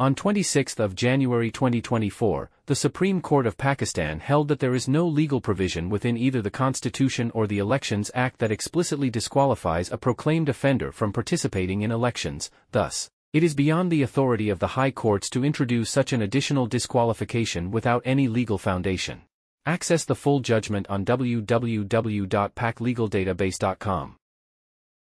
On 26 January 2024, the Supreme Court of Pakistan held that there is no legal provision within either the Constitution or the Elections Act that explicitly disqualifies a proclaimed offender from participating in elections, thus, it is beyond the authority of the high courts to introduce such an additional disqualification without any legal foundation. Access the full judgment on www.paklegaldatabase.com.